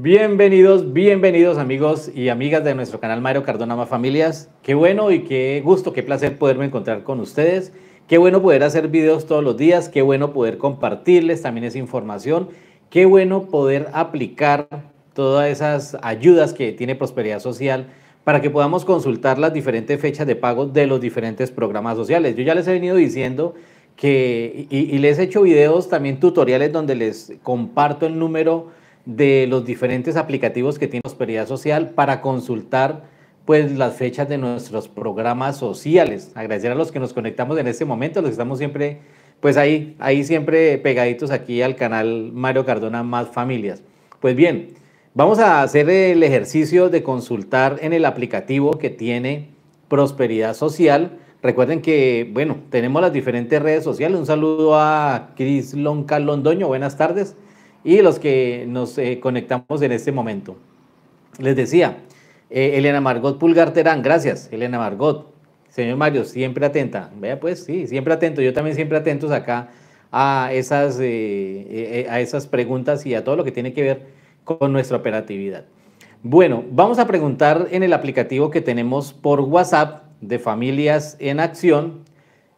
Bienvenidos, bienvenidos amigos y amigas de nuestro canal Mario Cardona Más Familias. Qué bueno y qué gusto, qué placer poderme encontrar con ustedes. Qué bueno poder hacer videos todos los días, qué bueno poder compartirles también esa información, qué bueno poder aplicar todas esas ayudas que tiene Prosperidad Social para que podamos consultar las diferentes fechas de pago de los diferentes programas sociales. Yo ya les he venido diciendo que, y, y les he hecho videos también tutoriales donde les comparto el número de los diferentes aplicativos que tiene Prosperidad Social para consultar pues las fechas de nuestros programas sociales. Agradecer a los que nos conectamos en este momento, los que estamos siempre pues ahí, ahí siempre pegaditos aquí al canal Mario Cardona Más Familias. Pues bien, vamos a hacer el ejercicio de consultar en el aplicativo que tiene Prosperidad Social. Recuerden que, bueno, tenemos las diferentes redes sociales. Un saludo a Cris Lonca Londoño, buenas tardes y los que nos eh, conectamos en este momento. Les decía, eh, Elena Margot Pulgar Terán, gracias, Elena Margot. Señor Mario, siempre atenta. Vea pues, sí, siempre atento. Yo también siempre atentos acá a esas, eh, a esas preguntas y a todo lo que tiene que ver con nuestra operatividad. Bueno, vamos a preguntar en el aplicativo que tenemos por WhatsApp de Familias en Acción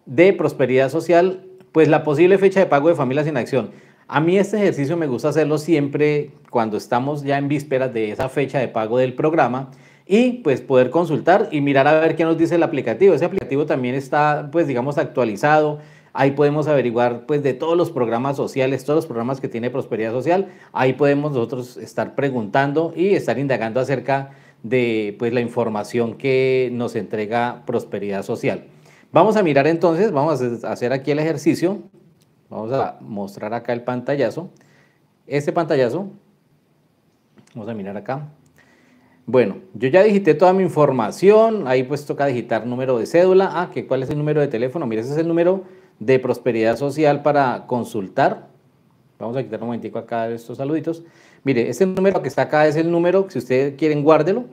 de Prosperidad Social, pues la posible fecha de pago de Familias en Acción. A mí este ejercicio me gusta hacerlo siempre cuando estamos ya en vísperas de esa fecha de pago del programa y pues poder consultar y mirar a ver qué nos dice el aplicativo. Ese aplicativo también está pues digamos actualizado. Ahí podemos averiguar pues de todos los programas sociales, todos los programas que tiene Prosperidad Social. Ahí podemos nosotros estar preguntando y estar indagando acerca de pues la información que nos entrega Prosperidad Social. Vamos a mirar entonces, vamos a hacer aquí el ejercicio Vamos a mostrar acá el pantallazo. Este pantallazo, vamos a mirar acá. Bueno, yo ya digité toda mi información, ahí pues toca digitar número de cédula. Ah, ¿qué, ¿cuál es el número de teléfono? Mira, ese es el número de Prosperidad Social para consultar. Vamos a quitar un momentico acá estos saluditos. Mire, este número que está acá es el número, si ustedes quieren guárdelo,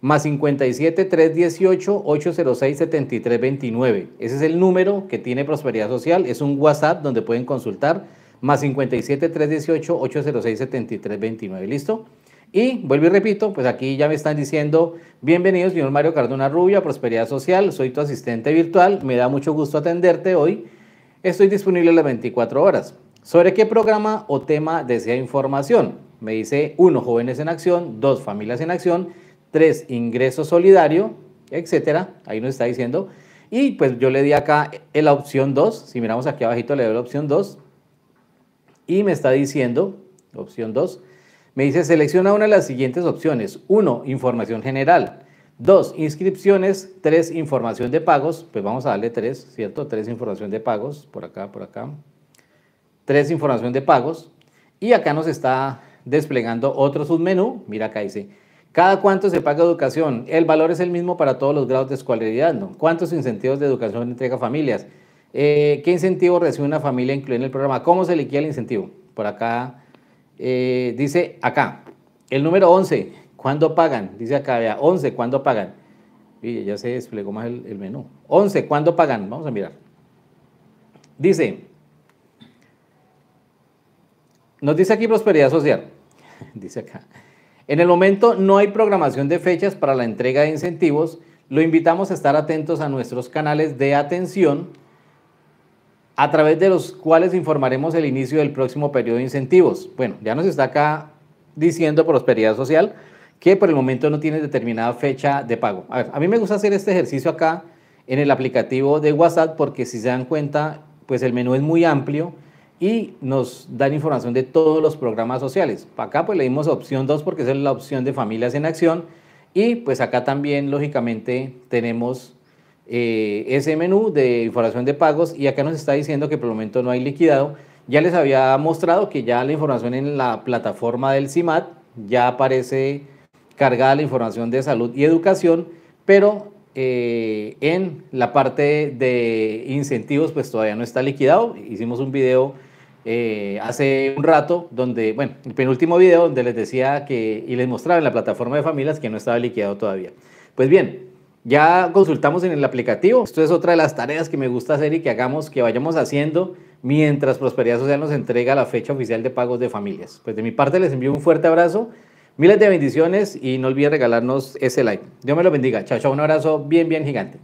más 57 318 806 7329. Ese es el número que tiene Prosperidad Social, es un WhatsApp donde pueden consultar más 57 318 806 7329. ¿Listo? Y vuelvo y repito, pues aquí ya me están diciendo, bienvenido señor Mario Cardona Rubia, Prosperidad Social, soy tu asistente virtual, me da mucho gusto atenderte hoy. Estoy disponible las 24 horas. ¿Sobre qué programa o tema desea información? Me dice uno, Jóvenes en Acción, dos, Familias en Acción 3, ingreso solidario, etcétera. Ahí nos está diciendo. Y pues yo le di acá la opción 2. Si miramos aquí abajito le doy la opción 2. Y me está diciendo, opción 2, me dice selecciona una de las siguientes opciones. 1, información general. 2, inscripciones. 3, información de pagos. Pues vamos a darle 3, ¿cierto? 3, información de pagos. Por acá, por acá. 3, información de pagos. Y acá nos está desplegando otro submenú. Mira acá dice ¿Cada cuánto se paga educación? El valor es el mismo para todos los grados de escolaridad, ¿no? ¿Cuántos incentivos de educación entrega familias? Eh, ¿Qué incentivo recibe una familia incluida en el programa? ¿Cómo se liquida el incentivo? Por acá, eh, dice acá, el número 11, ¿cuándo pagan? Dice acá, vea, 11, ¿cuándo pagan? Ya se desplegó más el, el menú. 11, ¿cuándo pagan? Vamos a mirar. Dice, nos dice aquí prosperidad social. dice acá. En el momento no hay programación de fechas para la entrega de incentivos. Lo invitamos a estar atentos a nuestros canales de atención a través de los cuales informaremos el inicio del próximo periodo de incentivos. Bueno, ya nos está acá diciendo Prosperidad Social que por el momento no tiene determinada fecha de pago. A a mí me gusta hacer este ejercicio acá en el aplicativo de WhatsApp porque si se dan cuenta, pues el menú es muy amplio y nos dan información de todos los programas sociales. Acá pues le dimos opción 2 porque es la opción de familias en acción y pues acá también lógicamente tenemos eh, ese menú de información de pagos y acá nos está diciendo que por el momento no hay liquidado. Ya les había mostrado que ya la información en la plataforma del CIMAT ya aparece cargada la información de salud y educación, pero eh, en la parte de incentivos pues todavía no está liquidado. Hicimos un video eh, hace un rato, donde, bueno, el penúltimo video donde les decía que, y les mostraba en la plataforma de familias que no estaba liquidado todavía. Pues bien, ya consultamos en el aplicativo. Esto es otra de las tareas que me gusta hacer y que hagamos, que vayamos haciendo mientras Prosperidad Social nos entrega la fecha oficial de pagos de familias. Pues de mi parte les envío un fuerte abrazo. Miles de bendiciones y no olviden regalarnos ese like. Dios me lo bendiga. Chao, chao. Un abrazo bien, bien gigante.